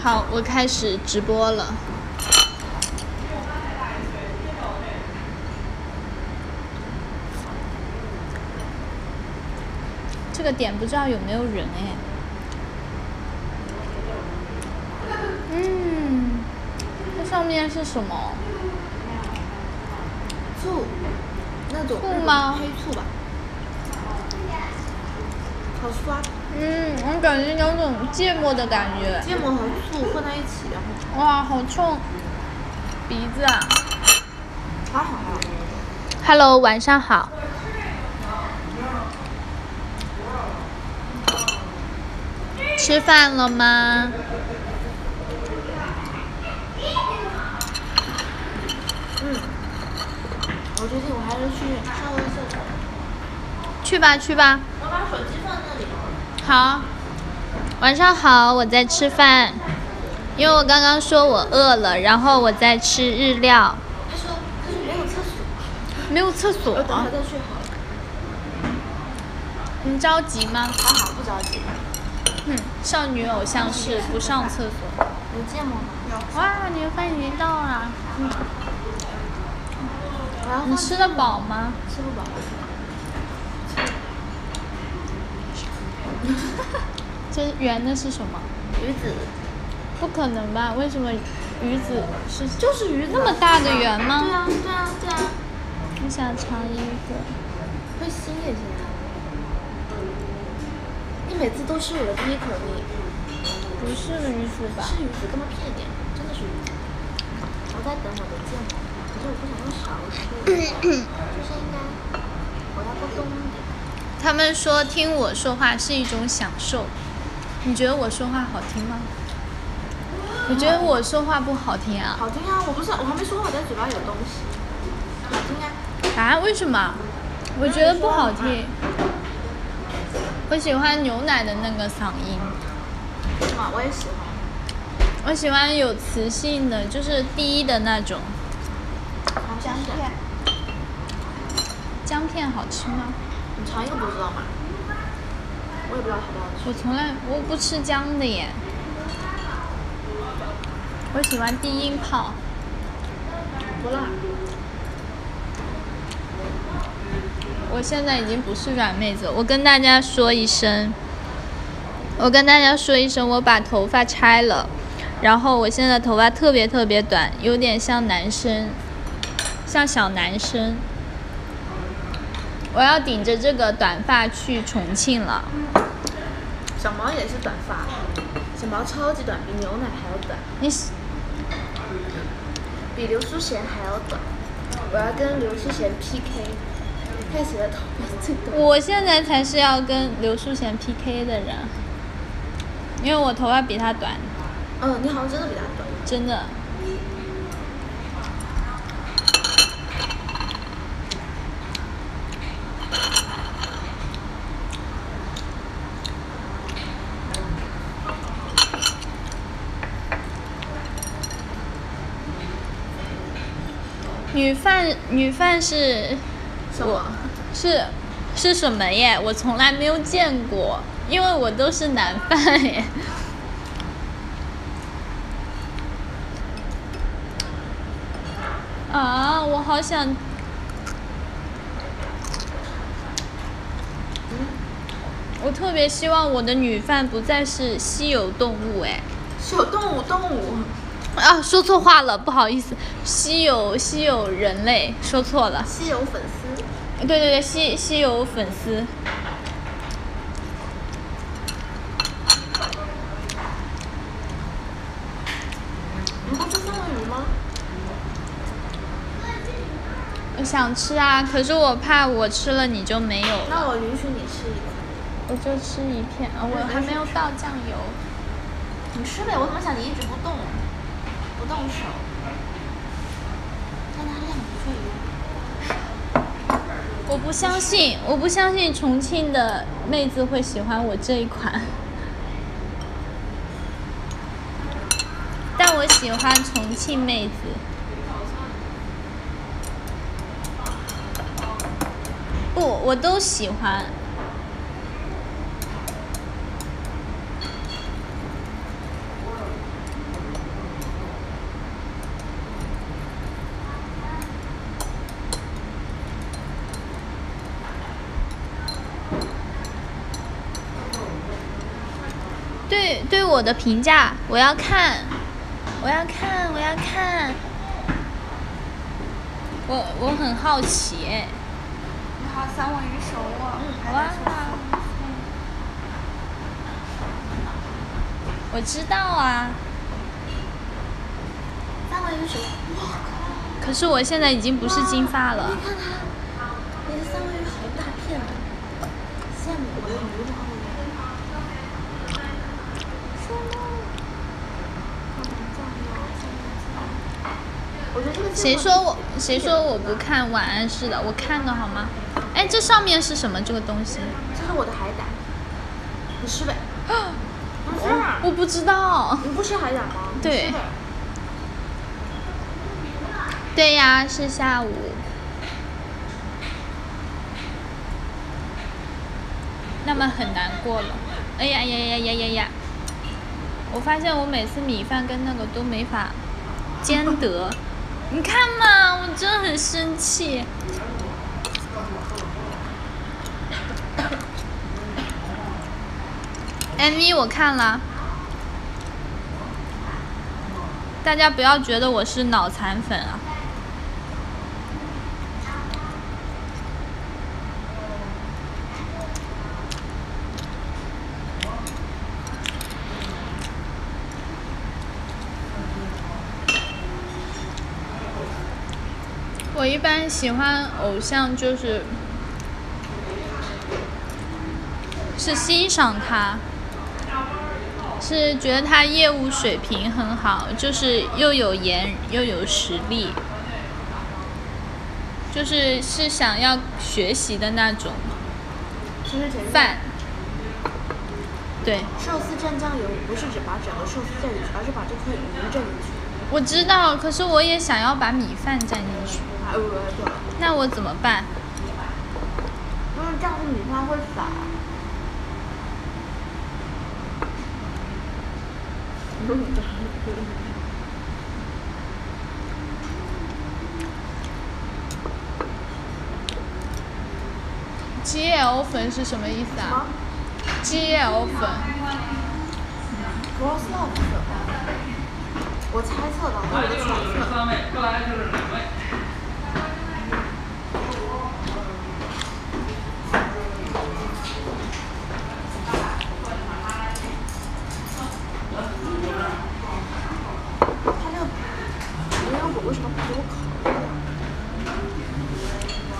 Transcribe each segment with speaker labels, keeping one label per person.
Speaker 1: 好，我开始直播了。这个点不知道有没有人哎。嗯，这上面是什么？
Speaker 2: 醋，那种
Speaker 1: 醋吗
Speaker 2: 黑醋吧。好酸，
Speaker 1: 嗯，我感觉有种芥末的感觉。
Speaker 2: 芥末和醋混在一起，然后
Speaker 1: 哇，好冲鼻子啊
Speaker 2: 还好啊。
Speaker 1: ！Hello，晚上好。吃饭了吗？
Speaker 2: 嗯，我决定我还是去上个厕所。
Speaker 1: 去吧，去吧。好，晚上好，我在吃饭，因为我刚刚说我饿了，然后我在吃日料，
Speaker 2: 他说他说没有厕所，
Speaker 1: 没有厕所
Speaker 2: 我，等会再去好了。
Speaker 1: 你着急吗？
Speaker 2: 还好不着急。
Speaker 1: 嗯，少女偶像是不上厕所。
Speaker 2: 有芥末吗？有。
Speaker 1: 哇，你的饭已经到了，
Speaker 2: 嗯
Speaker 1: 你吃得饱吗？
Speaker 2: 吃不饱。
Speaker 1: 这圆的是什么？
Speaker 2: 鱼子
Speaker 1: 不可能吧？为什么鱼子是
Speaker 2: 就是鱼。
Speaker 1: 那么大的圆吗？
Speaker 2: 对啊对啊对啊，
Speaker 1: 我想尝一个。
Speaker 2: 会腥也行啊。你每次都是我的第一口，你
Speaker 1: 不是鱼子吧？
Speaker 2: 是鱼子，干嘛骗你啊？真的是鱼子。我在等我的芥末，可是我不想用勺子，就是应该我要多动一点。
Speaker 1: 他们说听我说话是一种享受，你觉得我说话好听吗？我觉得我说话不好听啊！
Speaker 2: 好听啊！我不是我还没说我的嘴巴有东西，好听啊！
Speaker 1: 啊？为什么？我觉得不好听。我喜欢牛奶的那个嗓音，
Speaker 2: 是吗？我也喜欢。
Speaker 1: 我喜欢有磁性的，就是低的那种。
Speaker 2: 姜片，
Speaker 1: 姜片好吃吗？
Speaker 2: 你尝一个不知道吗？我也不知道好不好吃。
Speaker 1: 我从来我不吃姜的耶。我喜欢低音炮。
Speaker 2: 不辣。
Speaker 1: 我现在已经不是软妹子，我跟大家说一声，我跟大家说一声，我把头发拆了，然后我现在头发特别特别短，有点像男生，像小男生。我要顶着这个短发去重庆了。
Speaker 2: 小毛也是短发，小毛超级短，比牛奶还要短，
Speaker 1: 你喜
Speaker 2: 比刘淑贤还要短。我要跟刘淑贤 PK，看谁的头发最短。
Speaker 1: 我现在才是要跟刘淑贤 PK 的人，因为我头发比他短，
Speaker 2: 嗯，你好像真的比他短。
Speaker 1: 真的。女犯女犯是
Speaker 2: 什么？
Speaker 1: 是是什么耶？我从来没有见过，因为我都是男犯耶。啊，我好想。我特别希望我的女犯不再是稀有动物哎。
Speaker 2: 小动物，动物。
Speaker 1: 啊，说错话了，不好意思，稀有稀有人类，说错了。
Speaker 2: 稀有粉丝。
Speaker 1: 对对对，稀稀有粉丝。
Speaker 2: 你不吃三文鱼吗？
Speaker 1: 我想吃啊，可是我怕我吃了你就没有了。
Speaker 2: 那我允许你吃一块。
Speaker 1: 我就吃一片啊，我还没有倒酱油。
Speaker 2: 你吃呗，我怎么想你一直不动，不动手，
Speaker 1: 我不相信，我不相信重庆的妹子会喜欢我这一款。但我喜欢重庆妹子。不，我都喜欢。对对我的评价，我要看，我要看，我要看，我我很好奇哎。
Speaker 2: 你好，三文鱼熟了。嗯，
Speaker 1: 哇，我知道啊。
Speaker 2: 三文鱼！
Speaker 1: 可是我现在已经不是金发了。
Speaker 2: 你看它，你的三文鱼好大片啊！羡慕我的鱼了。什么？我觉得这个
Speaker 1: 谁说我谁说我不看晚安式的？我看的好吗？哎，这上面是什么？这个东西？
Speaker 2: 这是我的海胆，你吃呗。不是，
Speaker 1: 我不知道。
Speaker 2: 你不吃海胆吗？
Speaker 1: 对。对呀，是下午。那么很难过了。哎呀呀呀呀呀呀！我发现我每次米饭跟那个都没法兼得。你看嘛，我真的很生气。MV 我看了，大家不要觉得我是脑残粉啊。我一般喜欢偶像就是是欣赏他，是觉得他业务水平很好，就是又有颜又有实力，就是是想要学习的那种。饭。对。
Speaker 2: 寿司蘸酱油不是只把整个寿司蘸进去，而是把这块鱼蘸进去。
Speaker 1: 我知道，可是我也想要把米饭蘸进去。那我怎么办？
Speaker 2: 因为这样子米饭会散。
Speaker 1: G L 粉是什么意思啊？G L 粉。
Speaker 2: Gross love 粉。我猜测的，我的揣测。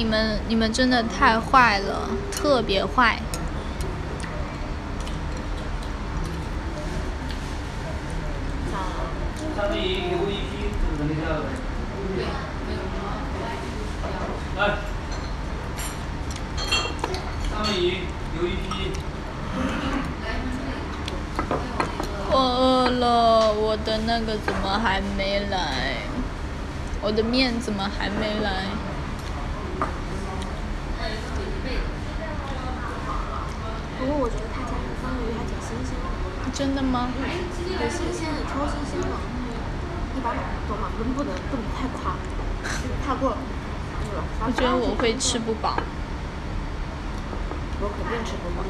Speaker 1: 你们你们真的太坏了，特别坏。三文鱼留一批，这个那个。来，三文鱼留一批。我饿了，我的那个怎么还没来？我的面怎么还没来？
Speaker 2: 不过我觉得他家的三文鱼还挺新鲜的。
Speaker 1: 真的吗？
Speaker 2: 很新鲜，超新。一百多嘛，不能不能不能太夸，太过了。
Speaker 1: 我觉得我会吃不饱。
Speaker 2: 我肯定吃不饱。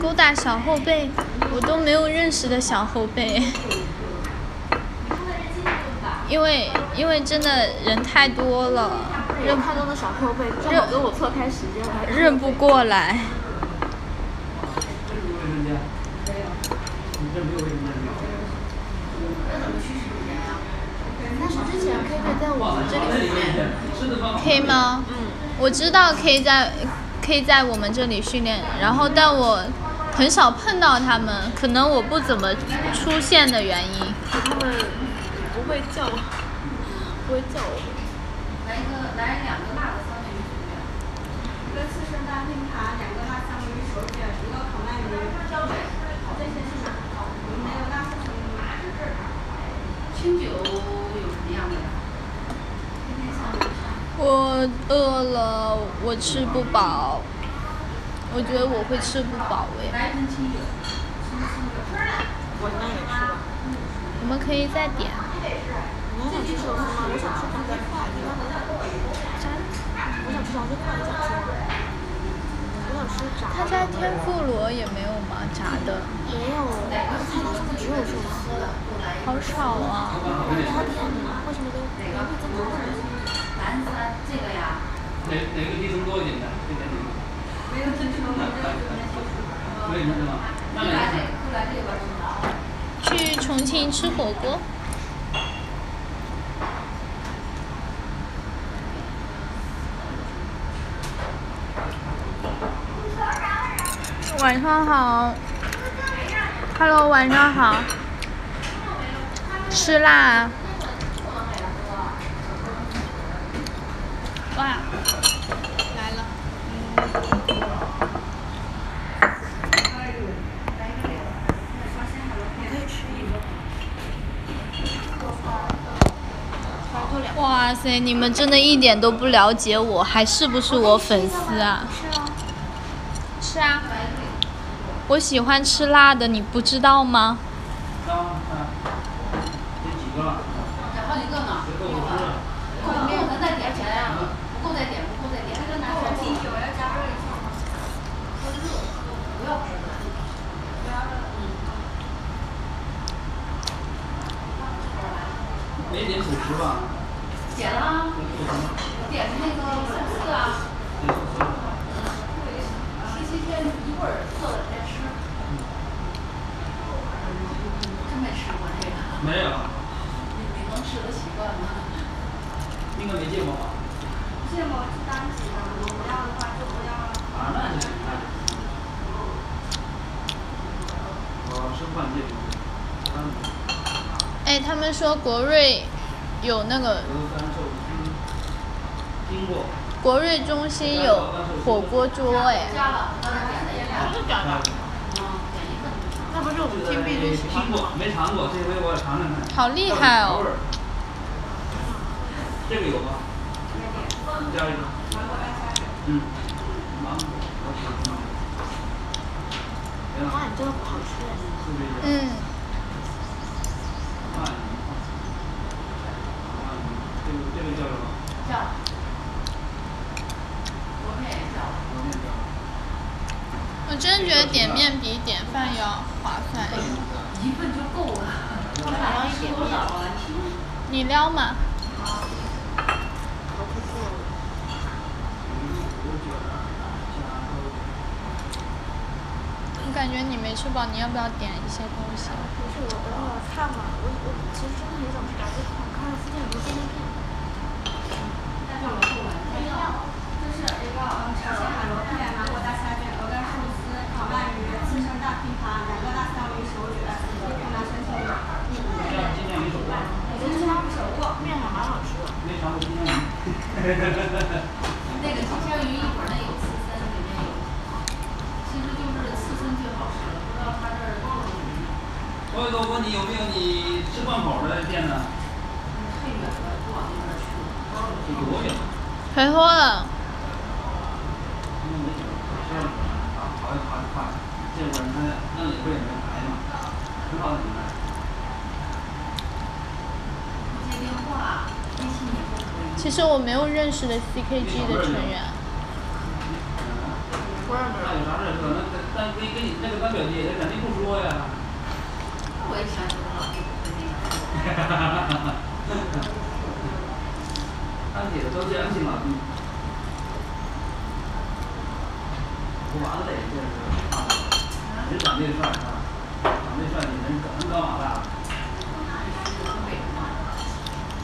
Speaker 1: 勾搭小后辈，我都没有认识的小后辈。因为因为真的人太多了。
Speaker 2: 认太多的小后辈，正好跟我错开时间了。
Speaker 1: 认不过来。
Speaker 2: 但是之前 K 队在我们这里训练。
Speaker 1: K
Speaker 2: 吗？嗯。
Speaker 1: 我知道 K 在 K 在我们这里训练，然后但我很少碰到他们，可能我不怎么出现的原因。
Speaker 2: 他们不会叫，不会叫我。
Speaker 3: 来一个，来两个辣的三文鱼卷，
Speaker 4: 一个刺身大拼盘，两个辣三文鱼手卷，一个烤鳗鱼。这些是哪？没有辣刺身吗？
Speaker 3: 清酒有什么样的呀？天天三文鱼。
Speaker 1: 我饿了，我吃不饱。我觉得我会吃不饱哎。
Speaker 2: 我那也是吧。
Speaker 1: 我们可以再点。
Speaker 2: 你还想吃寿司吗？我想吃炸鸡块，你要不要？炸？我想吃炸鸡块，你想吃吗？我想吃炸的。
Speaker 1: 他家天妇罗也没有吗？炸的？
Speaker 2: 没有，只有寿司。
Speaker 1: 好少啊。
Speaker 2: 为什么都
Speaker 5: 哪哪个提成多一点的？这点哪个？
Speaker 3: 没有提成，没有提成。
Speaker 5: 为什么是吗？
Speaker 1: 去重庆吃火锅。晚上好，Hello，晚上好。吃辣。哇，来了。哇塞，你们真的一点都不了解我，还是不是我粉丝啊？
Speaker 2: 是啊。
Speaker 1: 是啊。我喜欢吃辣的，你不知道吗？
Speaker 5: 啊啊，这几个了？
Speaker 3: 点好几个呢。
Speaker 5: 这够不吃了。
Speaker 3: 够不够？咱再点钱呀？不够再点，不够再点。这个拿点啤酒要加热一下吗？喝热，不要喝热。不要热。嗯。
Speaker 5: 没点主食吧？
Speaker 3: 点了，
Speaker 5: 有主食吗？
Speaker 3: 点的那个寿司啊。
Speaker 5: 有主食。
Speaker 3: 十七天一会儿饿了再吃。真没吃过这个。
Speaker 5: 没有，
Speaker 3: 你你能吃的习惯吗？
Speaker 5: 应该没见过吧？
Speaker 4: 芥末是单级的，你不要的话就不要了。
Speaker 5: 啊，那就行，那就行。我是换芥末。嗯。
Speaker 1: 哎，他们说国瑞有那个。国瑞中心有火锅桌哎。
Speaker 3: 加了，刚才点的也俩。
Speaker 2: 真的假的？
Speaker 3: 嗯，点一份。
Speaker 2: 那不是我们天必最喜欢
Speaker 5: 听过，没尝过，这回我尝尝看。
Speaker 1: 好厉害哦
Speaker 5: 口味儿这个有吗？加一个。嗯。芒果，我喜欢芒果。
Speaker 2: 哇，你这个不好吃哎。
Speaker 5: 是不是？
Speaker 1: 嗯。
Speaker 5: 鳗鱼。鳗鱼，我面叫。
Speaker 1: 我真觉得点面比点饭要划算哎。
Speaker 3: 一份就够了。他们俩要吃多少啊？
Speaker 1: 你撩吗？
Speaker 2: 好可惜哦。
Speaker 1: 我感觉你没吃饱，你要不要点一些东西？
Speaker 2: 不是，我等会儿看吧。我我其实真的看近有没有便利店。
Speaker 3: 再放个后来。
Speaker 4: 就一个嗯炒鲜海螺片、芒果大虾卷、鹅肝寿司、烤鳗鱼、刺身大拼盘，两个辣三文鱼手卷，一个南山青鱼。
Speaker 5: 这样今天鱼手过，
Speaker 4: 金枪鱼手过。
Speaker 2: 面还蛮好吃。
Speaker 5: 没尝过金枪鱼。
Speaker 3: 那个金枪鱼一会儿那有刺身，里面有，其实就是刺身最好吃了，不知道他这儿做的什么。
Speaker 5: 我有个问你有没有你吃贯口的店呢？
Speaker 3: 太远了，不往那边去了。
Speaker 5: 有多远？
Speaker 1: 回脱了。
Speaker 5: 因为没酒，吃了啊，跑一跑一快，这会儿他那里边也没排嘛，很好的你们。
Speaker 3: 不接电话，微信也不可以。
Speaker 1: 其实我没有认识的 CKG 的成员。
Speaker 2: 我也没
Speaker 5: 那有啥事儿说？那咱跟跟你那个咱表弟，他肯定不完了得这是啊，人长得帅是吧？长得帅，你人人高马大。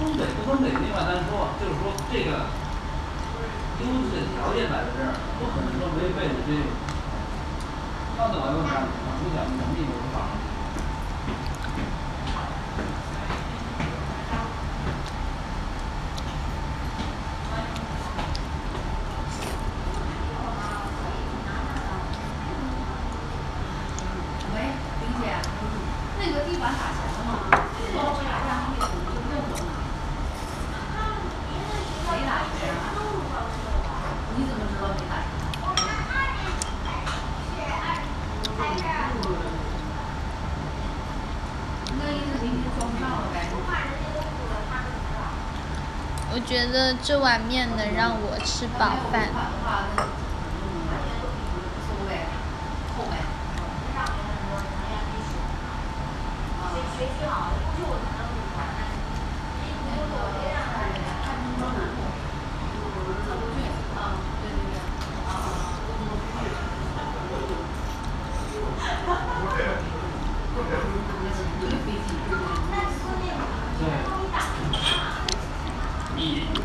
Speaker 5: 东北不东北另外单说，就是说这个优质的条件摆在这儿，不可能说违背你这个。那怎么又这样？我出点能力我就发。
Speaker 3: 喂，玲姐，那个地板打钱了吗？说查一下那个就认我呢。没打钱啊？你怎么知道没打钱？那意思明天装不上了呗？
Speaker 1: 我觉得这碗面能让我吃饱饭。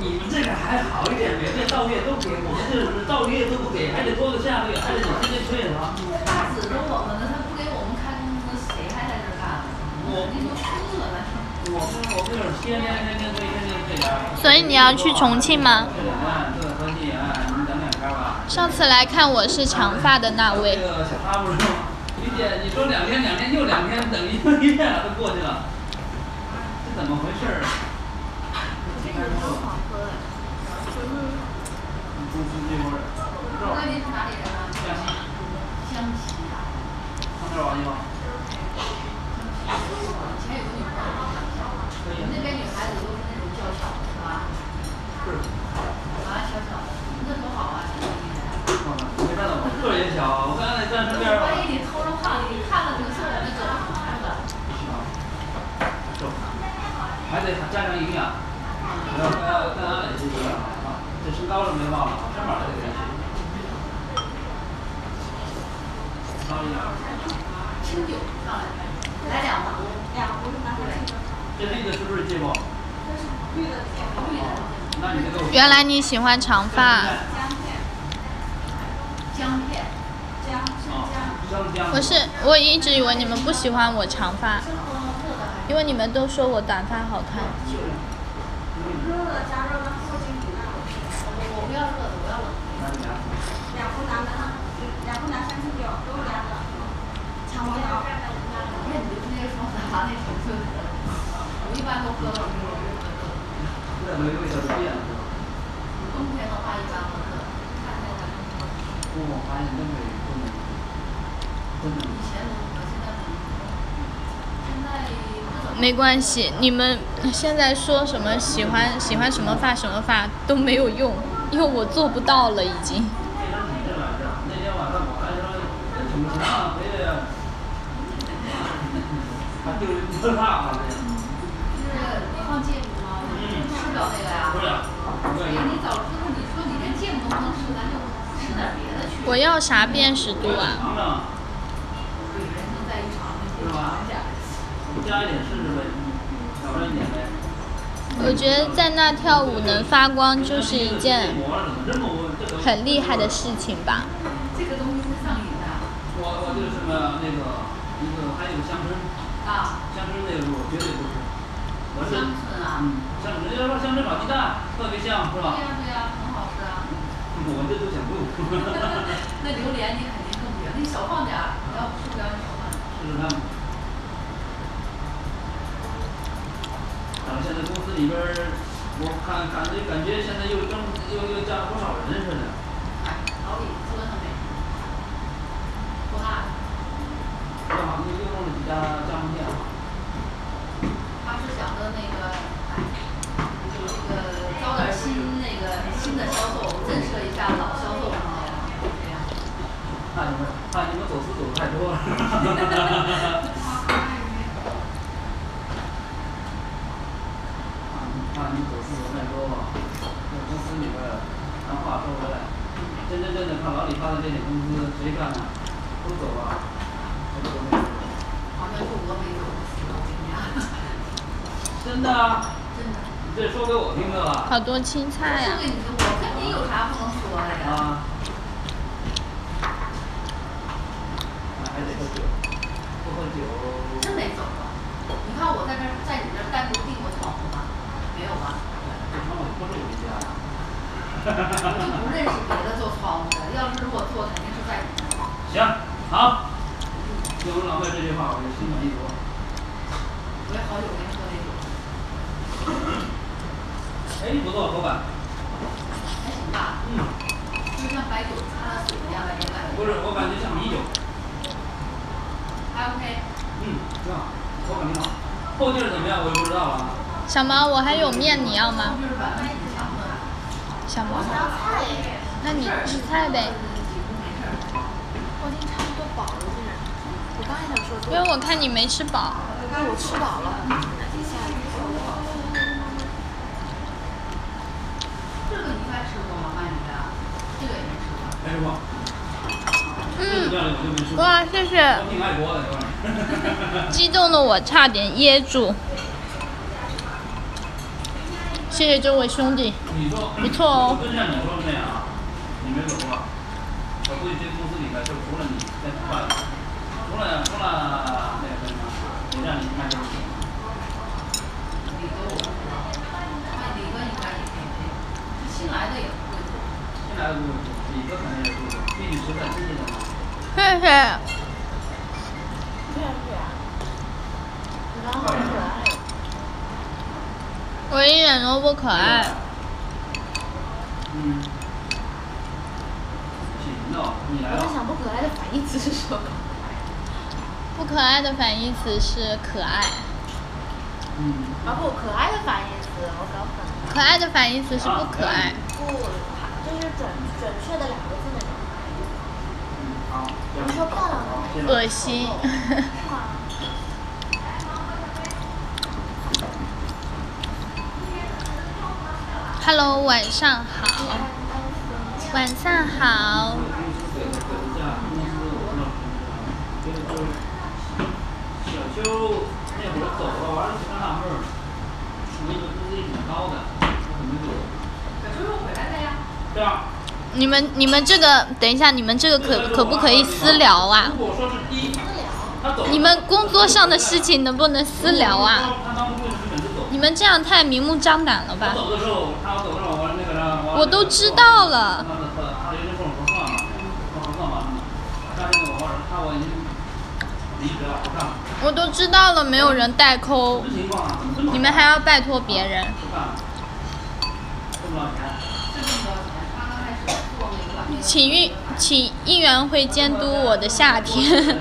Speaker 5: 你们这个还好一点，每月到月都给，我们这是到月都不给，还得拖到下个月，还得你天天催着他。
Speaker 3: 他指着我们呢，他不给我们开工资，谁还在这儿干？我那就疯了那。
Speaker 5: 我我跟你说，天天天天，天天。
Speaker 1: 所以你要去重庆吗？上次来看我是长发的那位，
Speaker 5: 个小咖不是吗？于姐，你说两天两天又两天，等一个月都过去了，这怎么回事儿？
Speaker 2: 这个没有好喝哎，
Speaker 5: 公司这会儿，肉
Speaker 3: 您是哪里人啊？
Speaker 5: 江西，
Speaker 3: 江西啊。
Speaker 5: 上这儿玩去吗？可以
Speaker 3: 我们那边女孩子都是那种娇小，是吧？
Speaker 5: 是。
Speaker 3: 啊，小小的，那多好啊，小小一点。
Speaker 5: 没看到我个儿也小，我刚才在身边儿。
Speaker 3: 万一你偷着胖，你看了你是我们走不出的。
Speaker 5: 是吧？还得加强营养，要要跟俺磊是一样啊。这身高是没忘了，身板儿得给他高一点儿。
Speaker 3: 清酒上来，来两壶。
Speaker 4: 两壶是拿回去的。
Speaker 5: 这绿的是不是芥末？
Speaker 4: 绿的芥末，绿的
Speaker 5: 那你那个。
Speaker 1: 原来你喜欢长发，
Speaker 4: 姜片，
Speaker 3: 姜片。
Speaker 4: 姜生姜。
Speaker 5: 生姜。
Speaker 1: 我是我一直以为你们不喜欢我长发，因为你们都说我短发好看。
Speaker 4: 热的加热的后筋比那
Speaker 3: 我我不要热的，我要冷的。
Speaker 4: 两壶拿的，两壶拿三十九，都是凉的。抢黄桃。
Speaker 3: 那你就是那个双啥那种，是不是？我一般都喝冷的，我就喝热的。
Speaker 5: 这个味道就变了，是吧？
Speaker 3: 冬天的话一般喝热的，夏天的。
Speaker 1: 没关系，你们现在说什么喜欢，喜欢什么发什么发都没有用，因为我做不到了已经。
Speaker 5: 健身体质来着，那天晚上我还说真挺强，回来还丢一锅辣好像。
Speaker 3: 是你放芥末吗？吃不了那个呀。
Speaker 5: 不是，
Speaker 3: 哎呀，你早知道你说你连芥末都不能吃，咱就吃点别的去。
Speaker 1: 我要啥辨识度啊？我觉得在那跳舞能发光就是一件很厉害的事情吧。
Speaker 3: 这个东西是上瘾的。
Speaker 5: 我我就是什么那个一个还有个香椿，
Speaker 3: 啊。
Speaker 5: 香椿那个我绝对不吃。我是
Speaker 3: 香椿啊
Speaker 5: 嗯，香椿，人家说香椿炒鸡蛋特别香，是吧？
Speaker 3: 对呀对呀，很好吃啊。
Speaker 5: 我这都想吐。
Speaker 3: 那榴莲你肯定更不行，你少放点儿，要不吃不了你少放点儿。
Speaker 5: 试试看。咱们现在公司里边儿，我看感觉感觉现在又增又又加了不少人似的。
Speaker 3: 都走了，
Speaker 5: 没。好像没走，我
Speaker 3: 跟你讲，真的。真的。你这说给我听的吧。好多青菜呀。说
Speaker 5: 给你听，我跟你有啥不能说的呀？啊。还得喝酒，不喝酒。真没走？你看我在这，在你这儿单独订过窗户吗？没有
Speaker 3: 吧？你看我家。就
Speaker 5: 不认识
Speaker 3: 别的
Speaker 5: 做窗户的，要
Speaker 1: 是如果做。呀？
Speaker 5: 啊。这句话，我就心满意足。
Speaker 3: 我也好久没喝那种，
Speaker 5: 哎，不错，口感。
Speaker 3: 还行吧，
Speaker 5: 嗯，
Speaker 3: 就像白酒擦了水一样的那种感觉。
Speaker 5: 不是，我感觉像米酒。
Speaker 3: 还 OK，
Speaker 5: 嗯，挺好，口感挺好。后劲儿怎么样，我就不知道了。
Speaker 1: 小毛，我还有面，你要吗？小毛，那你吃菜呗，
Speaker 2: 我已经差不多饱了，竟然。我刚才想说
Speaker 1: 因为我看你没吃饱。
Speaker 2: 但我吃饱了。
Speaker 3: 这个你该吃过吗？鳗鱼啊，这个也没吃过。
Speaker 5: 没吃过。
Speaker 1: 嗯，
Speaker 5: 样的我就没吃过。
Speaker 1: 哇，谢谢。激动的我差点噎住。谢谢这位兄弟，不错哦谢谢。我一点都不可爱。
Speaker 5: 嗯。行了，你来
Speaker 2: 我在。想不可爱的反义词是什么？
Speaker 1: 不可爱的反义词是可爱，
Speaker 5: 嗯。
Speaker 2: 啊不，可爱的反义词我搞混了。
Speaker 1: 可爱的反义词是不可爱。
Speaker 2: 不，就是准准确的两个字那种。
Speaker 5: 嗯，好。
Speaker 2: 比如说漂亮的。
Speaker 1: 恶心。
Speaker 2: 哇
Speaker 1: Hello，晚上好。晚上好。
Speaker 5: 那会儿走了，完了挺纳闷儿，那个工资也挺高的，我怎么就？
Speaker 3: 小秋又回来了呀。
Speaker 5: 对啊。
Speaker 1: 你们你们这个，等一下，你们这个可可不可以私聊啊？
Speaker 5: 如果说是第一，
Speaker 1: 你们工作上的事情能不能私聊啊？你们这样太明目张胆了吧
Speaker 5: 我
Speaker 1: 都知道了
Speaker 5: 他他他有人跟我说算了，我说算完了嘛。他现在我他我已经离职了，不干了。
Speaker 1: 我都知道了，没有人代扣？你们还要拜托别人。请运，请应援会监督我的夏天。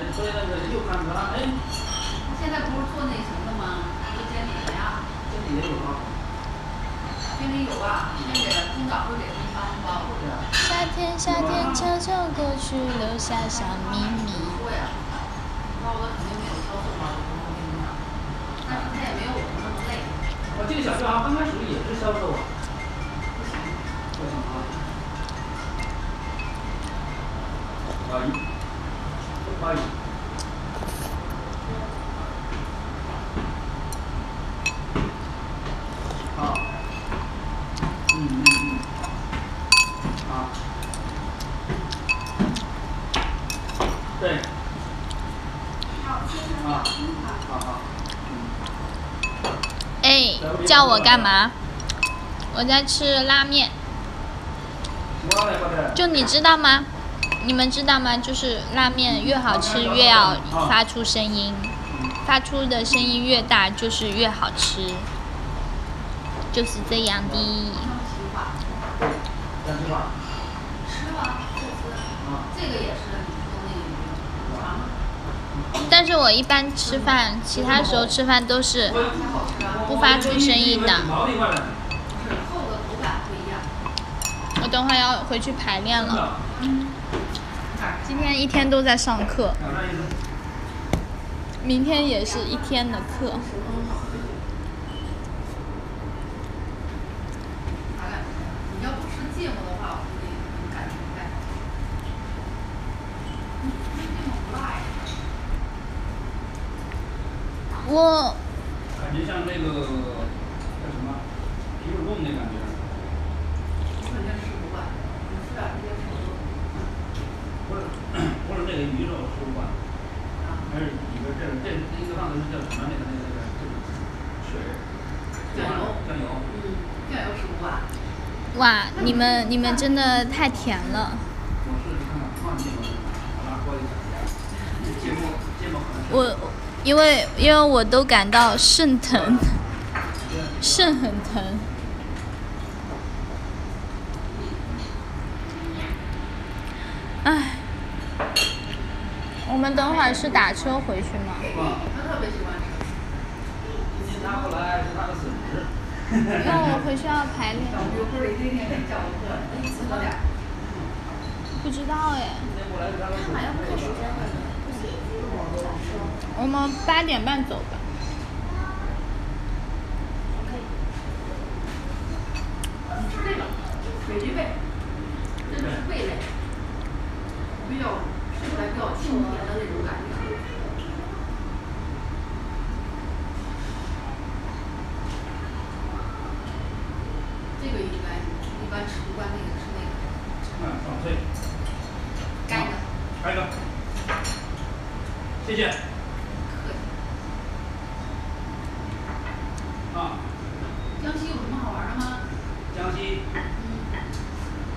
Speaker 1: 夏天，夏天悄悄过去，留下小秘密。
Speaker 3: 说呀，高的肯定没有销售嘛，我跟你讲，但是他也没有我们那么累。
Speaker 5: 我这个小区好像刚开始也是销售啊。
Speaker 3: 不行，
Speaker 5: 不行啊。可以，都可以。好。嗯嗯嗯。好。对。啊，好好。嗯。
Speaker 1: 哎，叫我干嘛？我在吃拉面。就你知道吗？你们知道吗？就是拉面越好吃越要发出声音，发出的声音越大就是越好吃，就是这样的。但是我一般吃饭，其他时候吃饭都是。不发出声音的。我等会要回去排练了，今天一天都在上课，明天也是一天的课。
Speaker 3: 啥感觉？你要不吃芥末的话，我估计你感觉不太好。嗯，这芥末不辣呀。
Speaker 1: 我
Speaker 5: 感觉像那个叫什么皮肉冻那感觉。
Speaker 3: 我肯定吃不惯，你吃点这些瘦肉。
Speaker 5: 不是，不是那个鱼肉吃不惯，还是里边这这一个放的是叫什么那个那个那个这个水。
Speaker 3: 酱油
Speaker 5: 酱油。
Speaker 3: 嗯，酱油吃不惯。
Speaker 1: 哇，你们你们真的太甜了。
Speaker 5: 我
Speaker 1: 因为因为我都感到肾疼，肾很疼。唉，我们等会儿是打车回去吗？因为我回去要排练。不知道哎。们八点半走吧。
Speaker 3: 你吃这个水鸡背，真的是味蕾，比较吃起来比较清甜的那种感觉。这个应该一般吃不惯那个吃那个
Speaker 5: 嗯，爽脆。
Speaker 3: 干的，
Speaker 5: 来一个。谢谢。
Speaker 3: 客气。
Speaker 5: 啊，
Speaker 3: 江西有什么好玩的吗？
Speaker 5: 江西
Speaker 3: 嗯。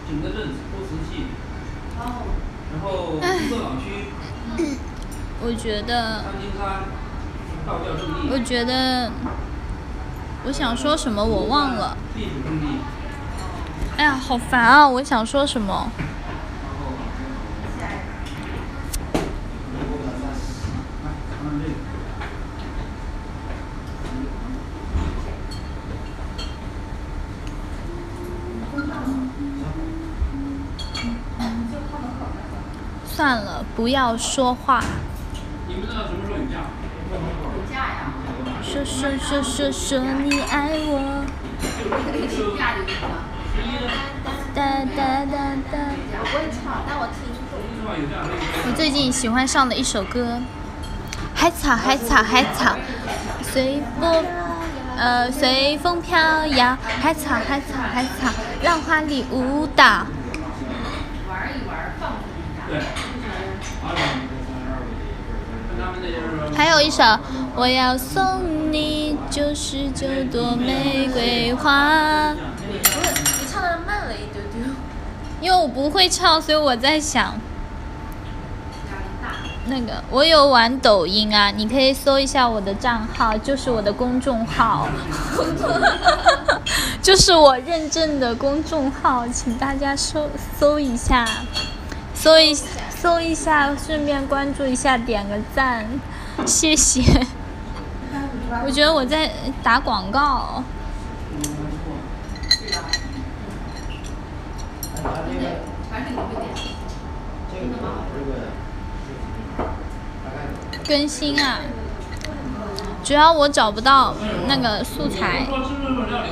Speaker 5: 景德镇出瓷器，
Speaker 3: 哦。
Speaker 5: 然后红色港区
Speaker 3: 嗯。
Speaker 1: 我觉得，我觉得，我想说什么我忘了。哎呀，好烦啊！我想说什么？算了，不要说话。
Speaker 5: 你们知道什么时候有假？
Speaker 3: 有假呀？
Speaker 1: 说说说说你爱我，哒哒哒哒。
Speaker 2: 我，
Speaker 1: 最近喜欢上了一首歌，海草海草海草，随波，呃随风飘摇，海草海草海草，浪花里舞蹈。还有一首，我要送你九十九朵玫瑰花。
Speaker 2: 不是，你唱的慢了一丢丢。
Speaker 1: 因为我不会唱，所以我在想，那个我有玩抖音啊，你可以搜一下我的账号，就是我的公众号，就是我认证的公众号，请大家搜搜一下，搜一搜一下，顺便关注一下，点个赞，谢谢。我觉得我在打广告。更新啊，主要我找不到那个素材。
Speaker 5: 说吃这种料理，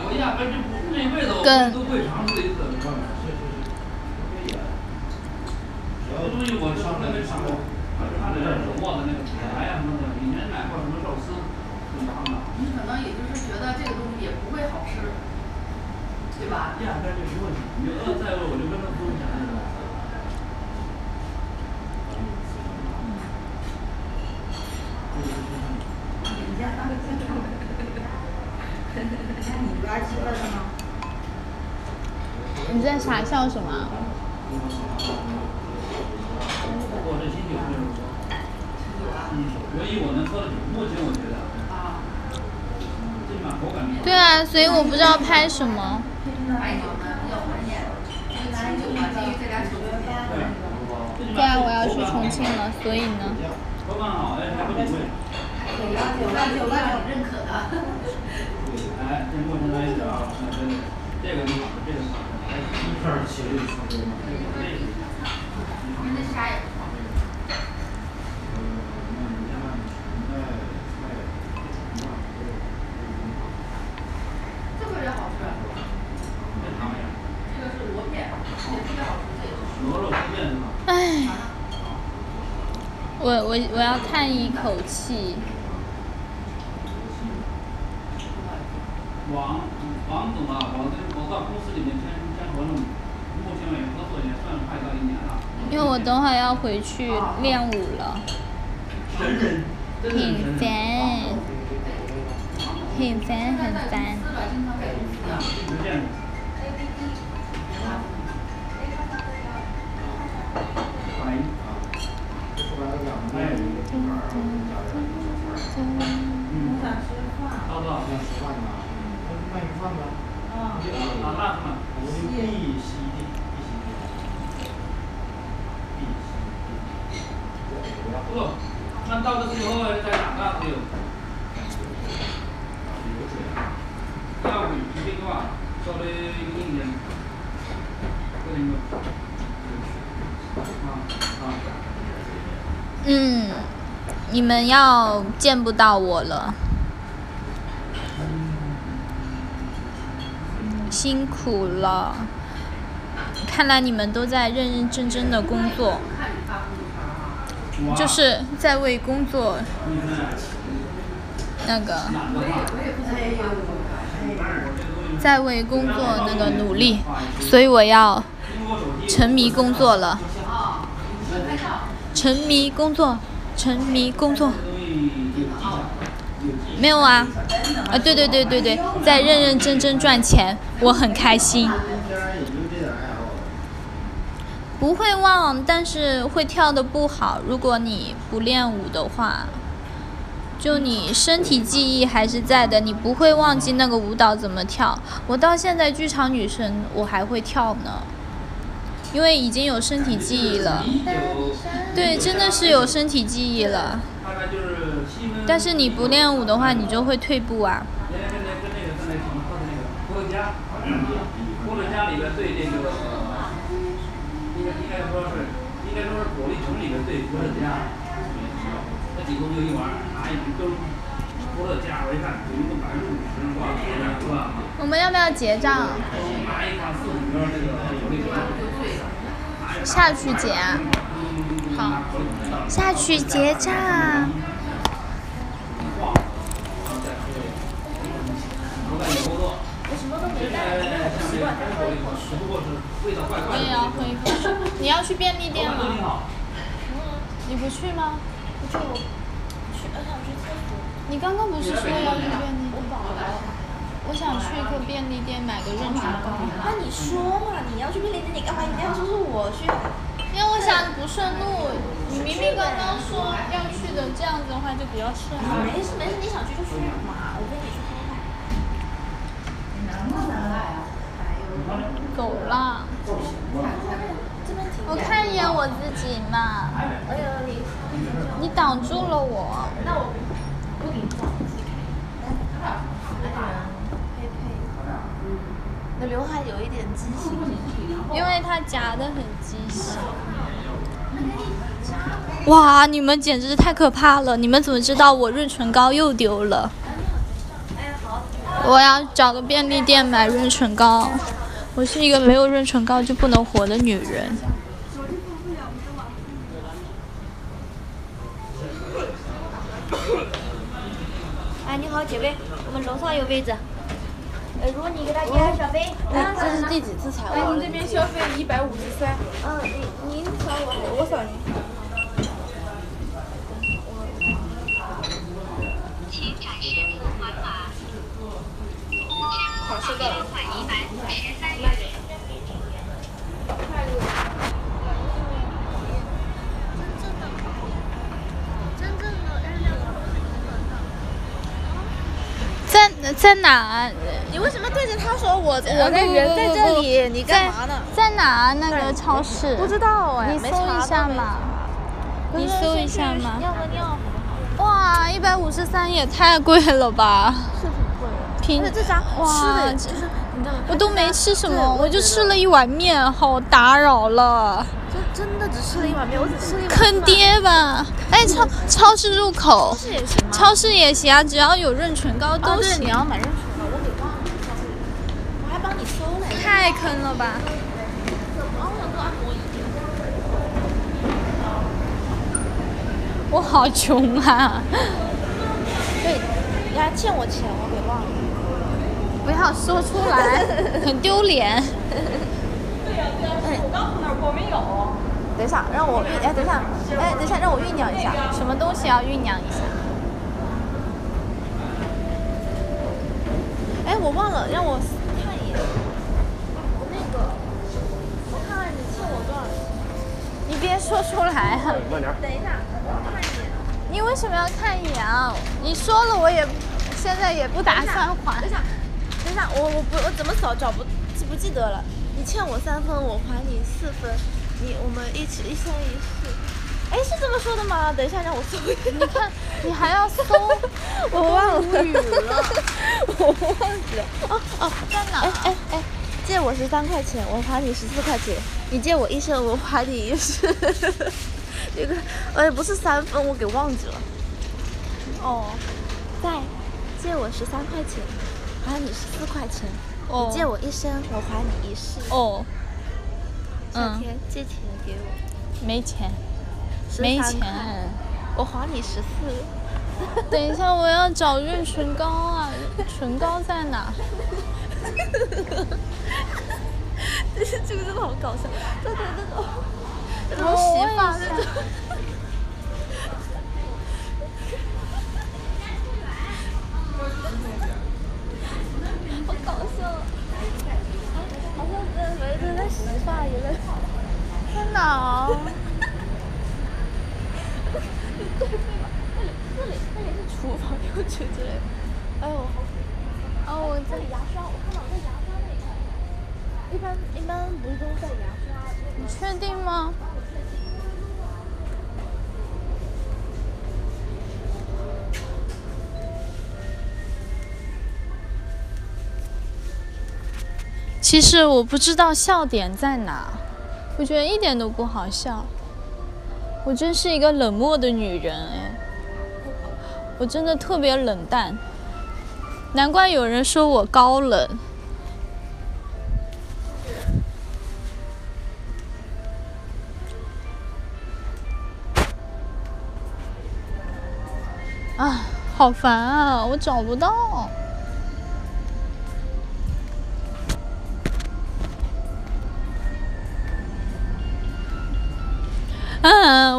Speaker 5: 我压根就不这辈子我
Speaker 1: 跟
Speaker 5: 都会尝试一次。这东西我尝都没尝过，它这手握的那个铁来呀什么的，以前买过什么肉丝，挺长的。
Speaker 3: 你可能也就是觉得这个东西也不会好吃，对吧？
Speaker 5: 压根就不会。你饿再饿，我就跟他不用讲那个。
Speaker 1: 你在傻笑什么？
Speaker 5: 我这新酒就是说，嗯，唯一我能喝的酒，目前我觉得，
Speaker 3: 啊，
Speaker 5: 最起码口感。
Speaker 1: 对啊，所以我不知道拍什么。
Speaker 3: 白酒呢比较怀念，因为清酒嘛，基于这俩酒的原因。
Speaker 1: 对啊，我要去重庆了，所以呢，
Speaker 5: 口感好，哎，还不挺贵。
Speaker 3: 有的有的有的挺认可的。
Speaker 5: 哎，这目前来讲，那真的，这个地方这个地方，哎，一片儿起的差不多嘛。这个这个。
Speaker 3: 因为那啥也不好。这个也好吃，
Speaker 5: 正常呀。
Speaker 3: 这个是螺片，也特别好吃，这也是。
Speaker 5: 螺肉丝面是吧？
Speaker 1: 唉，我我我要叹一口气。
Speaker 5: 王王总啊，我跟我到公司里面签签合同，目前合作也算快到一年了。
Speaker 1: 因为我等会儿要回去练舞了，很。烦，很烦很烦。
Speaker 6: 饭呐，鳗鱼饭吗？
Speaker 5: 啊，那嘛，
Speaker 6: 我的必须的，必须的，必须的。
Speaker 5: 不，那到的时候在哪干都有。要不一定话，稍微硬点，不能够。
Speaker 1: 嗯，你们要见不到我了，辛苦了。看来你们都在认认真真的工作，就是在为工作那个，在为工作那个努力，所以我要沉迷工作了。沉迷工作，沉迷工作。没有啊，啊对对对对对，在认认真真赚钱，我很开心。不会忘，但是会跳的不好。如果你不练舞的话，就你身体记忆还是在的，你不会忘记那个舞蹈怎么跳。我到现在剧场女神，我还会跳呢。因为已经有身体记忆了，对，真的是有身体记忆了。但是你不练舞的话，你就会退步啊。
Speaker 5: 家里边对这个，应该说是，应该说是火力城里边对伏特加，那几公就一碗，拿一瓶都伏特加，我一看，有一个百分之五十，哇，是吧？
Speaker 1: 我们要不要结账？
Speaker 5: 拿一款四五瓶那个火力城。
Speaker 1: 下去结啊！好，下去结账。我也要喝一口。你要去便利店吗？嗯，你不去吗？
Speaker 2: 不去，我去，我想去厕所。
Speaker 1: 你刚刚不是说要去便利店？我饱了。我想去一个便利店买个润唇膏。
Speaker 2: 那你说嘛，你要去便利店，你干嘛一定要说是我去？
Speaker 1: 因为我想不顺路。你明明刚刚说要去的，这样子的话就比较顺。
Speaker 2: 没事没事，你想去就去嘛，我跟你去喝吧。
Speaker 1: 走啦。我看一眼我自己嘛。
Speaker 2: 你。
Speaker 1: 你挡住了我。
Speaker 2: 那我。的刘海有一点畸形，
Speaker 1: 因为它夹的很畸形。哇，你们简直是太可怕了！你们怎么知道我润唇膏又丢了？我要找个便利店买润唇膏。我是一个没有润唇膏就不能活的女人。
Speaker 2: 哎，你好，姐妹，我们楼上有位置。呃，如果你给他结小费，
Speaker 7: 那这是第几次采访？
Speaker 3: 哎，你这边消费一百五十三。
Speaker 2: 嗯，您您扫我，我扫您。
Speaker 8: 请展示付款码。支付宝款一百
Speaker 1: 在在哪？
Speaker 2: 你为什么对着他说我？我的人在这里，你干嘛呢？
Speaker 1: 在哪那个超市？
Speaker 2: 不知道哎，
Speaker 1: 你搜一下嘛。你搜一下嘛。
Speaker 2: 尿个尿。
Speaker 1: 哇，一百五十三也太贵了吧！
Speaker 2: 是挺贵的。
Speaker 1: 平
Speaker 2: 这家？
Speaker 1: 哇，
Speaker 2: 就是你知道
Speaker 1: 我都没吃什么，我就吃了一碗面，好打扰了。
Speaker 2: 真真的只吃了一碗面，我只吃了一碗。
Speaker 1: 坑爹吧！哎，超超市入口。
Speaker 2: 超市也行
Speaker 1: 超市也行啊，只要有润唇膏都行。
Speaker 2: 你要买润唇膏，我给忘了。我还帮你搜了。
Speaker 1: 太坑了吧！
Speaker 2: 我
Speaker 1: 好穷啊！
Speaker 2: 对，你还欠我钱，我给忘了。
Speaker 1: 不要说出来，很丢脸。
Speaker 3: 对呀对呀，我刚从那儿过没有。
Speaker 2: 等一下，让我酝，哎，等一下，哎，等一下，让我酝酿一下。
Speaker 1: 什么东西要酝酿一下？
Speaker 2: 哎，我忘了，让我看一眼。那个，我看看你欠我多少钱。
Speaker 1: 你别说出来啊！
Speaker 2: 等一下，我看一眼。
Speaker 1: 你为什么要看一眼啊？你说了我也现在也不打算还
Speaker 2: 等一。下，等一下，我我不我怎么找找不记不记得了？你欠我三分，我还你四分，你我们一起一生一世。哎，是这么说的吗？等一下，让我搜一下。
Speaker 1: 你看，你还要搜，
Speaker 2: 我忘了，
Speaker 1: 无语了。
Speaker 2: 我忘记了。哦哦，
Speaker 1: 在哪？
Speaker 2: 哎哎哎，借我十三块钱，我还你十四块钱。你借我一生，我还你一世。这个，哎，不是三分，我给忘记了。
Speaker 1: 哦
Speaker 2: 在借我十三块钱，还你十四块钱。
Speaker 1: 哦
Speaker 2: 你借我一生，我还你一世。
Speaker 1: 哦，
Speaker 2: 夏
Speaker 1: 嗯，
Speaker 2: 天借钱给我，
Speaker 1: 没钱，没钱。
Speaker 2: 我还你十四。
Speaker 1: 等一下，我要找润唇膏啊，唇膏在哪？
Speaker 2: 这是这个真的好搞笑，这种这种这种
Speaker 1: 哦
Speaker 2: 洗发
Speaker 1: 我也
Speaker 2: 这种。好搞笑像在围着在洗发一类。
Speaker 1: 在哪？
Speaker 2: 对对吧？那里那里那里是厨房，用具之类的。哎呦，好
Speaker 1: 哦，我
Speaker 2: 这里牙刷，我看到在牙刷那里。一般一般不是都在牙刷？
Speaker 1: 你确定吗？其实我不知道笑点在哪，我觉得一点都不好笑。我真是一个冷漠的女人哎，我真的特别冷淡，难怪有人说我高冷。啊，好烦啊！我找不到。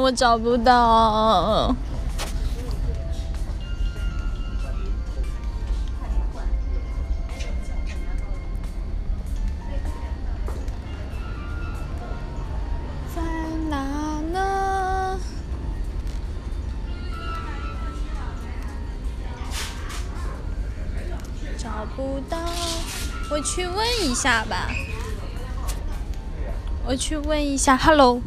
Speaker 1: 我找不到。在哪呢？找不到，我去问一下吧。我去问一下，Hello。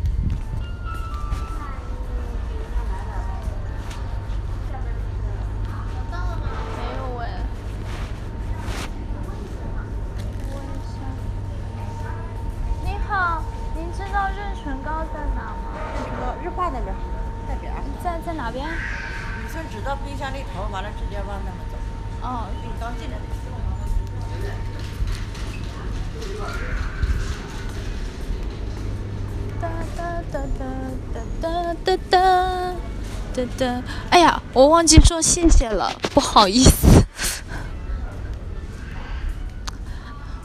Speaker 1: 我忘记说谢谢了，不好意思。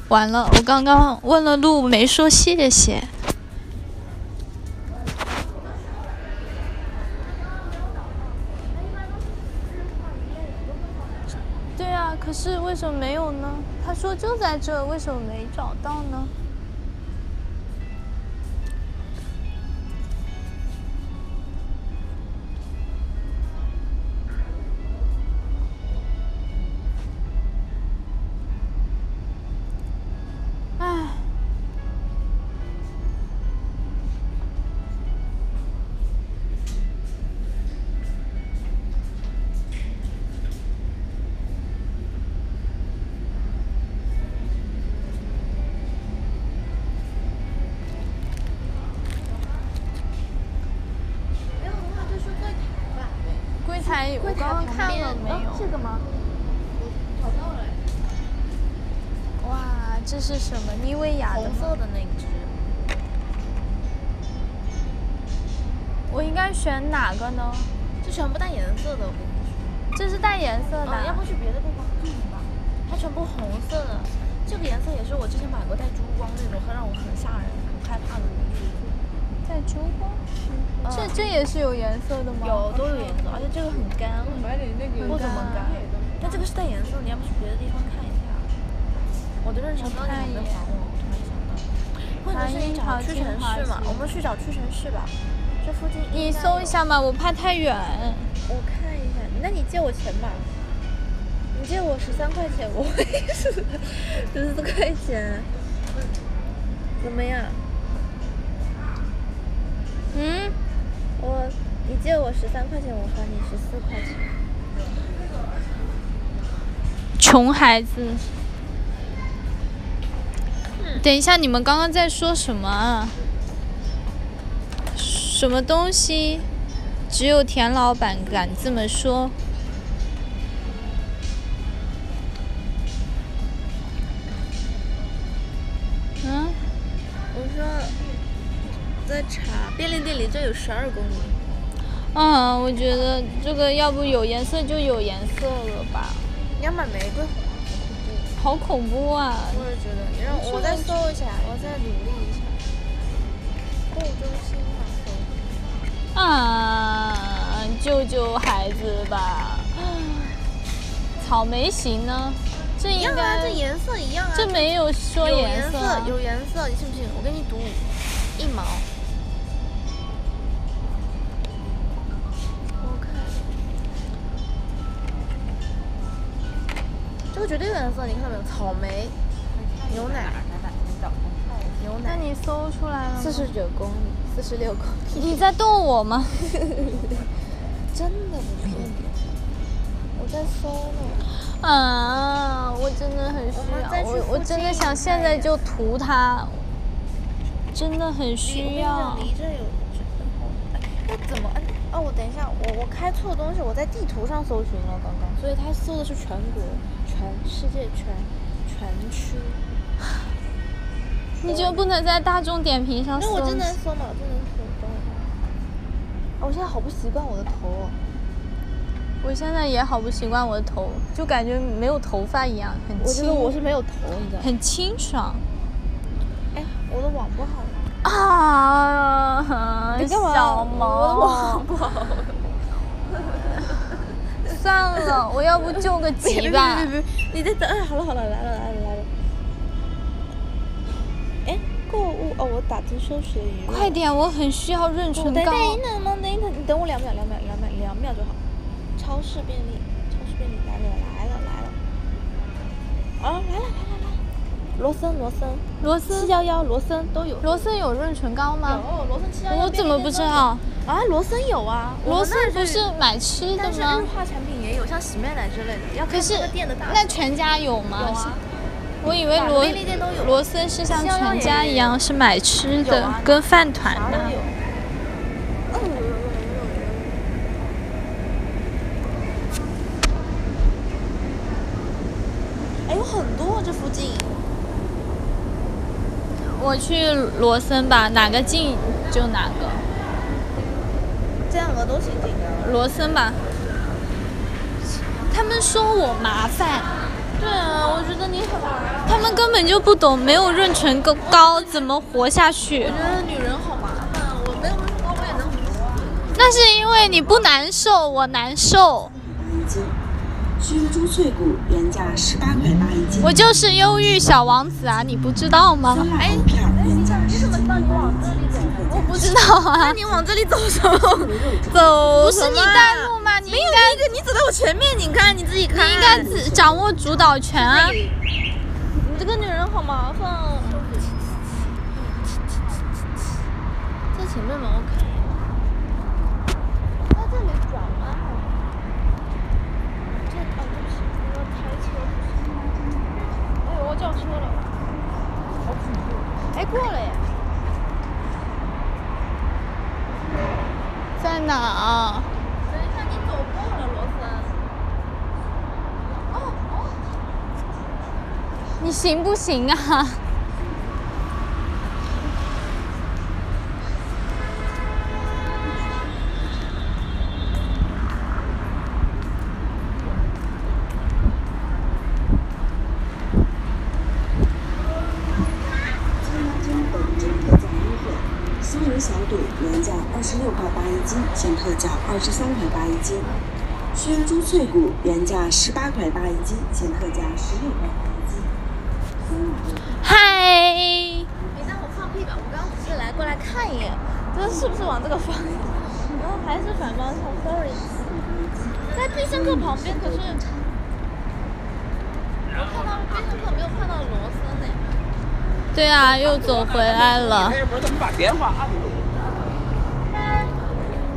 Speaker 1: 完了，我刚刚问了路，没说谢谢。对啊，可是为什么没有呢？他说就在这，为什么没找到呢？
Speaker 2: 去找屈臣氏吧。这附近
Speaker 1: 你搜一下嘛，我怕太远。
Speaker 2: 我看一下，那你借我钱吧。你借我十三块钱，我会十十四块钱，怎么样？
Speaker 1: 嗯，
Speaker 2: 我你借我十三块钱，我还你十四块钱。
Speaker 1: 穷孩子。等一下，你们刚刚在说什么啊？什么东西？只有田老板敢这么说。嗯，
Speaker 2: 我说，在查便利店里这有十二公里。
Speaker 1: 嗯，我觉得这个要不有颜色就有颜色了吧。
Speaker 2: 你要买玫瑰花。
Speaker 1: 好恐怖啊！
Speaker 2: 我也觉得，你让我再搜一下，我再努力一下。购物中心。
Speaker 1: 啊，救救孩子吧！草莓型呢？这应该、
Speaker 2: 啊、这颜色一样啊。
Speaker 1: 这没有说
Speaker 2: 有
Speaker 1: 颜
Speaker 2: 色、啊，有颜色，你信不信？我给你赌一毛。我看。这个绝对有颜色，你看到没有？草莓、牛奶、牛奶。
Speaker 1: 那你搜出来了
Speaker 2: 四十九公里，四十六公里。
Speaker 1: 你在逗我吗？
Speaker 2: 真的不骗你，我在搜呢。
Speaker 1: 啊，我真的很需要，我我真的想现在就涂它，真的很需要。
Speaker 2: 离这有，那怎么按？哦，我等一下，我我开错东西，我在地图上搜寻了刚刚，所以他搜的是全国、全世界、全全区。
Speaker 1: 你就不能在大众点评上搜？
Speaker 2: 那我真能搜吗？我真能搜，等我一下。哦，我现在好不习惯我的头哦。
Speaker 1: 我现在也好不习惯我的头，就感觉没有头发一样，很
Speaker 2: 我觉得我是没有头，你知道
Speaker 1: 很清爽。
Speaker 2: 哎，我的网不好了。
Speaker 1: 啊！
Speaker 2: 你干嘛？
Speaker 1: 小毛，
Speaker 2: 我的网不好。
Speaker 1: 算了，我要不救个 急吧。
Speaker 2: 别别别！你在等？哎，好了好了，来了来了购物哦，我打字搜索语。
Speaker 1: 快点，我很需要润唇膏。
Speaker 2: 等等一等，等等一等，你等我两秒，两秒，两秒，两秒就好。超市便利，超市便利来了来了来了，啊来了来了来了，罗森罗森
Speaker 1: 罗森
Speaker 2: 七幺幺罗森都有，
Speaker 1: 罗森有润唇膏吗？
Speaker 2: 有罗森七幺幺，
Speaker 1: 我怎么不知道？
Speaker 2: 啊，罗森有啊，
Speaker 1: 罗森不是买吃的吗？
Speaker 2: 但是日化产品也有，像洗面奶之类的，要看这个店的大
Speaker 1: 那全家有吗？
Speaker 2: 有啊。
Speaker 1: 我以为罗罗森是像全家一样是买吃的，跟饭团的。
Speaker 2: 哎，有很多这附近。
Speaker 1: 我去罗森吧，哪个近就哪个。
Speaker 2: 这两个都挺近的。
Speaker 1: 罗森吧。他们说我麻烦。
Speaker 2: 对啊，我觉得你很。
Speaker 1: 他们根本就不懂，没有润唇膏膏怎么活下去。
Speaker 2: 我觉得女人好麻烦，我没有润唇膏我也能活。
Speaker 1: 那是因为你不难受，我难受。
Speaker 9: 熏猪脆骨原价十八块八一斤。
Speaker 1: 我就是忧郁小王子啊，你不知道吗？
Speaker 2: 哎，你怎么知道你往这里走？
Speaker 1: 我不知道啊。
Speaker 2: 那你往这里走什么？
Speaker 1: 走？不是你带路吗？你
Speaker 2: 没有一个，你走在我前面，你看你自己看。
Speaker 1: 你应该自掌握主导权啊。
Speaker 2: 你这个女人好麻烦。在前面吗？我看一眼。在这里转弯。这哦，对不起，我要开车。哎呦，我叫车了。好恐怖！哎，过了耶。
Speaker 1: 在哪啊？
Speaker 2: 等一下，你走过了罗森。哦哦。
Speaker 1: 你行不行啊？
Speaker 9: 小肚原价二十六块八一斤，现特价二十三块八一斤。熏猪脆骨原价十八块八一斤，现特价十六块一斤。
Speaker 1: 嗨！
Speaker 2: 你让我放屁吧！我刚刚只是来过来看一眼，这是不是往这个方向？然后还是反方向，sorry。在必胜客旁边，可是我看到必胜客没有看到罗森呢。
Speaker 1: 对啊，又走回来了。
Speaker 5: 哎，不是，怎么把电话按住？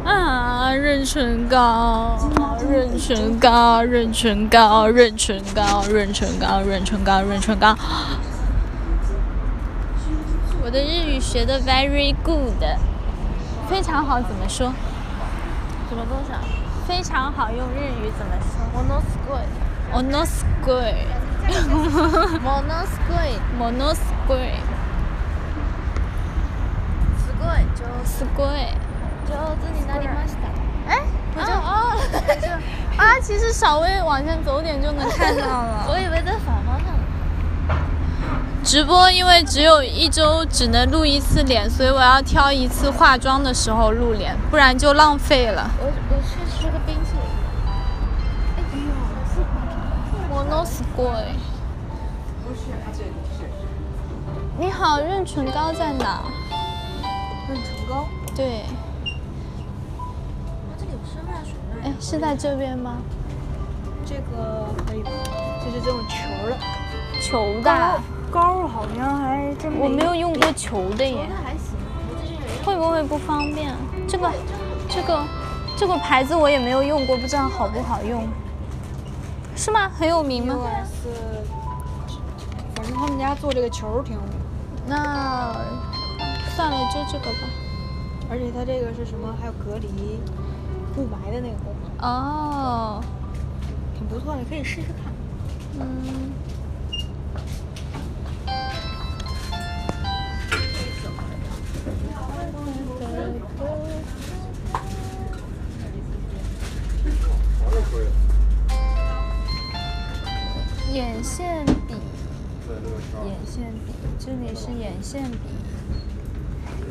Speaker 1: 啊，润唇膏，润唇膏，润唇膏，润唇膏，润唇膏，润唇膏，润唇膏。我的日语学的 very good，非常好，怎么说？
Speaker 2: 什么东西啊？
Speaker 1: 非常好，用日语怎么说
Speaker 2: ものすごい。
Speaker 1: o n o s g u i
Speaker 2: ものすごい。
Speaker 1: m o n o s g u i
Speaker 2: すごい上
Speaker 1: すごい。
Speaker 2: 上手になりました。
Speaker 1: 哎，不就哦，啊，其实稍微往前走点就能看到了。
Speaker 2: 我以为在反方向。
Speaker 1: 直播因为只有一周只能录一次脸，所以我要挑一次化妆的时候录脸，不然就浪费了。
Speaker 2: 我我去吃个冰淇淋。
Speaker 1: 我 no s g o i
Speaker 6: 不是，这是
Speaker 1: 你好，润唇膏在哪？
Speaker 2: 润唇膏。
Speaker 1: 对，
Speaker 2: 这里有生辣水
Speaker 1: 哎，是在这边吗？
Speaker 2: 这个可以吧？就是这种球的。
Speaker 1: 球的。
Speaker 2: 膏好像还真
Speaker 1: 我没有用过球的耶。会不会不方便？这个，这个，这个牌子我也没有用过，不知道好不好用。是吗？很有名吗
Speaker 2: 反正他们家做这个球挺有名。
Speaker 1: 那算了，就这个吧。
Speaker 2: 而且它这个是什么？还有隔离雾霾的那个功能，
Speaker 1: 哦，
Speaker 2: 挺不错的，可以试试看。
Speaker 1: 嗯。这里是眼线笔，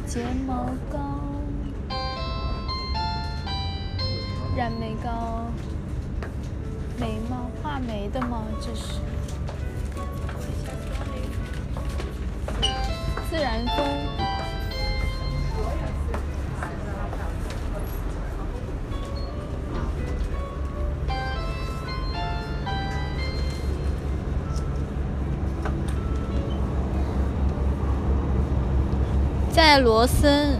Speaker 1: 睫毛膏，染眉膏，眉毛画眉的吗？这是罗森。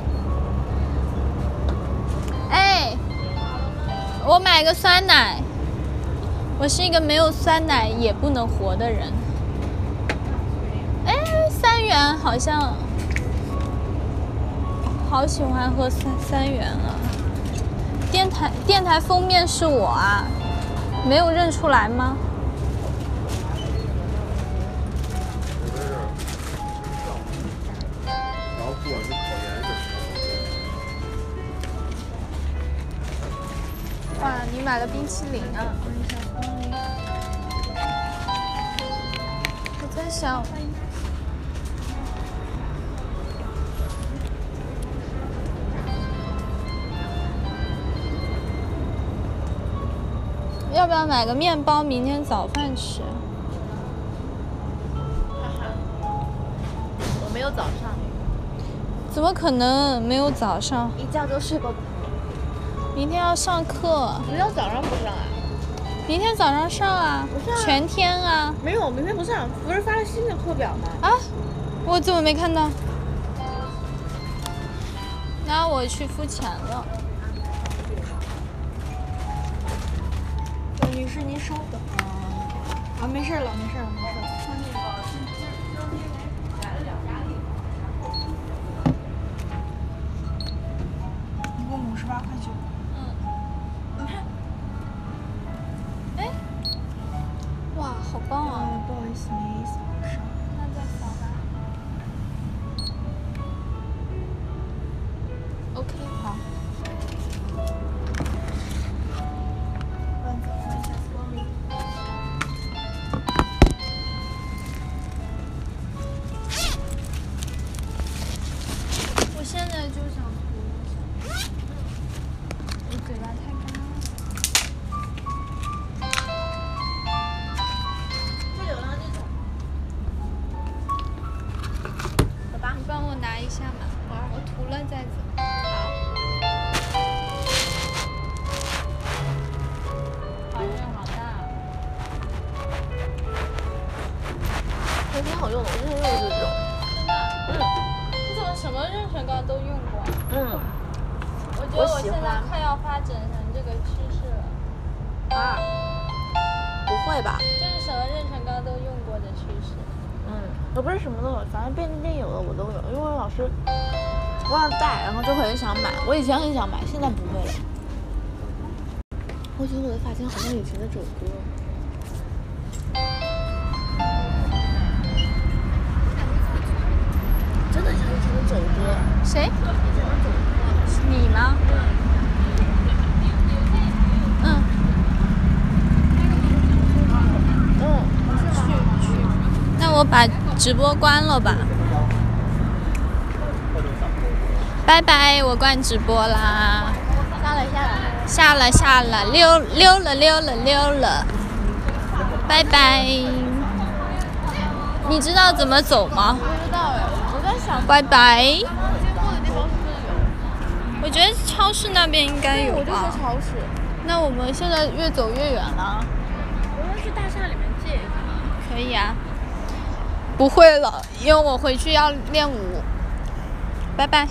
Speaker 1: 哎，我买个酸奶。我是一个没有酸奶也不能活的人。哎，三元好像，好喜欢喝三三元啊！电台电台封面是我啊，没有认出来吗？哇，你买了冰淇淋啊！我在想，要不要买个面包，明天早饭吃？
Speaker 2: 哈 哈我没有早上，
Speaker 1: 怎么可能没有早上？
Speaker 2: 一觉都睡过头。
Speaker 1: 明天要上课。
Speaker 2: 明天早上不上啊？
Speaker 1: 明天早上上啊，
Speaker 2: 不上啊
Speaker 1: 全天啊。
Speaker 2: 没有，明天不上，不是发了新的课表吗？
Speaker 1: 啊，我怎么没看到？那我去付钱了。
Speaker 2: 女士，您稍等啊。啊，没事了，没一下嘛，
Speaker 1: 我涂了
Speaker 2: 再走。好。还挺好用的，我用的就是这种。
Speaker 1: 你怎么什么润唇膏都用过？我觉得我现在快要发展成这个趋势了。
Speaker 2: 啊？不会吧？我不是什么都有，反正便利店有的我都有，因为我老是忘带，然后就很想买。我以前很想买，现在不会了。我觉得我的发型好像以前的
Speaker 1: 主播。直播关了吧。拜拜，我关直播啦。
Speaker 2: 下了下了。
Speaker 1: 下了下了，溜溜了溜了溜了。拜拜。你知道怎么走吗？
Speaker 2: 不知道哎，我在想。
Speaker 1: 拜拜。我觉得超市那边应该有吧。
Speaker 2: 我就说超市。
Speaker 1: 那我们现在越走越远了。
Speaker 2: 我要去大厦里面借一下。
Speaker 1: 可以啊。不会了，因为我回去要练舞。拜拜。